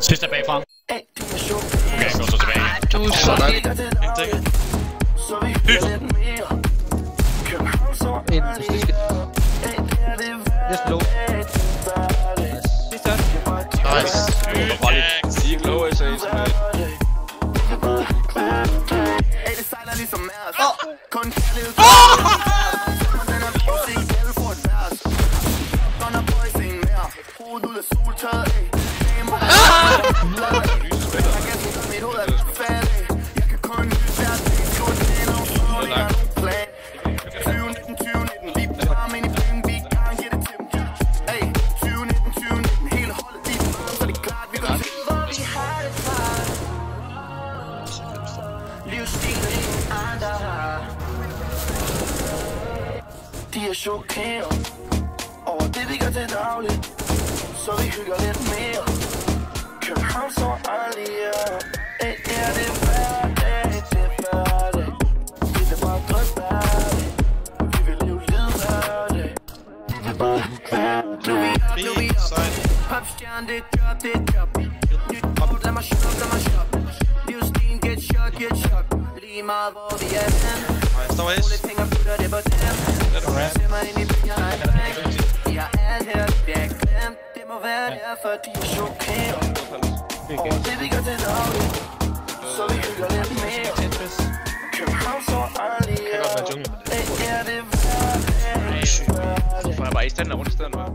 Sidste bagfra. Okay, jeg går så tilbage. Du er så Sådan. en stiske. Næsten low. Nice. Sige low SS. De er chokeret over det, vi gør til dagligt. Så vi hygger lidt mere. København så aldrig er. Ey, er det hverdag, det er hverdag. Vi vil bare drømme hverdag. Vi vil leve lidt hverdag. Vi vil bare. Nu vi op, nu vi op. Popstjerne, det job, det job. Lige meget hvor vi er henne. Nej, står S. Lidt penge putter det på dem. Ser mig ind i pengene, jeg er væk. Jeg er alt her, det bliver glemt. Det må være derfor, de er chokeret. Over det, vi gør til daglig. Så vi hygger lidt mere. København så aldrig er. Ey, er det hverdag? Får jeg bare i stand rundt i stedet, hva'?